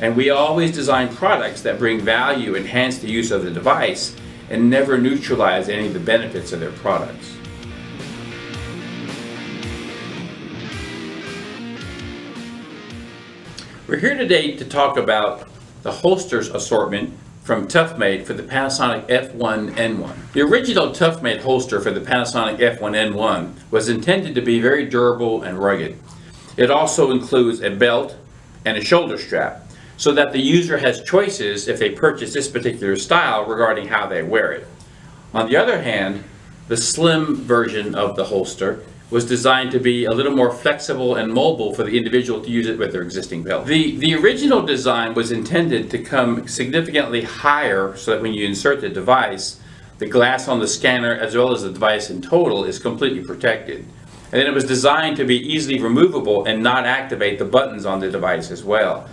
And we always design products that bring value, enhance the use of the device, and never neutralize any of the benefits of their products. We're here today to talk about the holsters assortment from Toughmate for the Panasonic F1N1. The original Toughmate holster for the Panasonic F1N1 was intended to be very durable and rugged. It also includes a belt and a shoulder strap so that the user has choices if they purchase this particular style regarding how they wear it. On the other hand, the slim version of the holster was designed to be a little more flexible and mobile for the individual to use it with their existing belt. The, the original design was intended to come significantly higher so that when you insert the device, the glass on the scanner as well as the device in total is completely protected. And then it was designed to be easily removable and not activate the buttons on the device as well.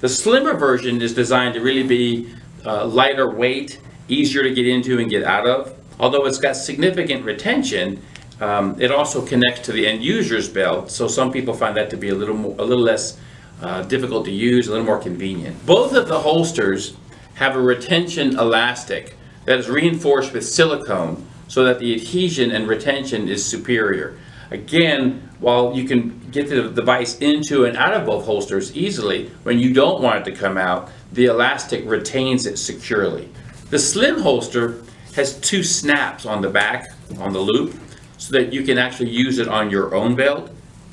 The slimmer version is designed to really be uh, lighter weight, easier to get into and get out of. Although it's got significant retention, um, it also connects to the end user's belt, so some people find that to be a little more, a little less uh, difficult to use, a little more convenient. Both of the holsters have a retention elastic that is reinforced with silicone so that the adhesion and retention is superior. Again, while you can get the device into and out of both holsters easily, when you don't want it to come out, the elastic retains it securely. The slim holster has two snaps on the back, on the loop, so that you can actually use it on your own belt,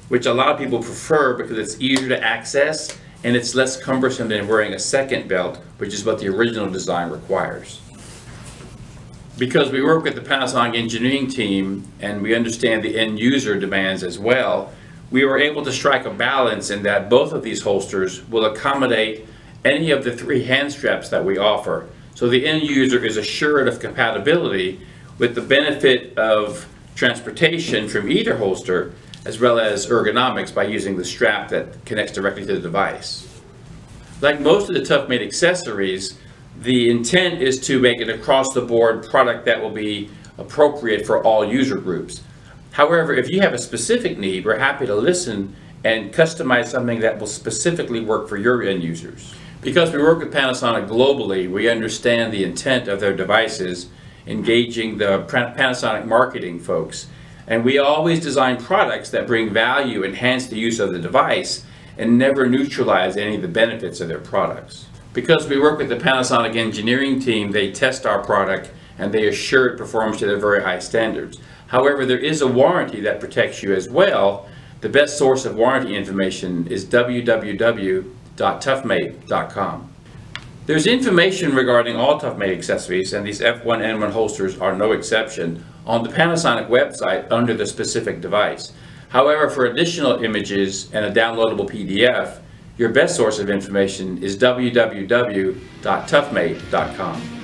which a lot of people prefer because it's easier to access and it's less cumbersome than wearing a second belt, which is what the original design requires. Because we work with the Panasonic engineering team and we understand the end user demands as well, we were able to strike a balance in that both of these holsters will accommodate any of the three hand straps that we offer. So the end user is assured of compatibility with the benefit of transportation from either holster, as well as ergonomics by using the strap that connects directly to the device. Like most of the Toughmate accessories, the intent is to make an across-the-board product that will be appropriate for all user groups. However, if you have a specific need, we're happy to listen and customize something that will specifically work for your end users. Because we work with Panasonic globally, we understand the intent of their devices engaging the Panasonic marketing folks. And we always design products that bring value, enhance the use of the device, and never neutralize any of the benefits of their products. Because we work with the Panasonic engineering team, they test our product and they assure it performs to their very high standards. However, there is a warranty that protects you as well. The best source of warranty information is www.toughmate.com. There's information regarding all Toughmate accessories, and these F1N1 holsters are no exception, on the Panasonic website under the specific device. However, for additional images and a downloadable PDF, your best source of information is www.toughmate.com.